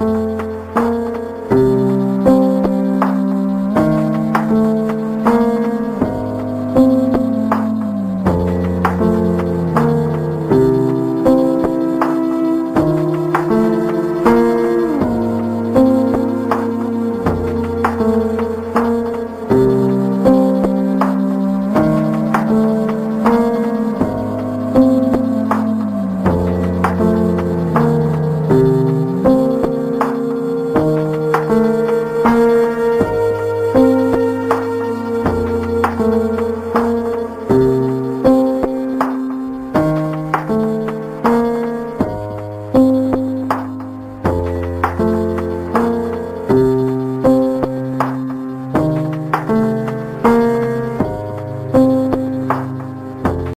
Música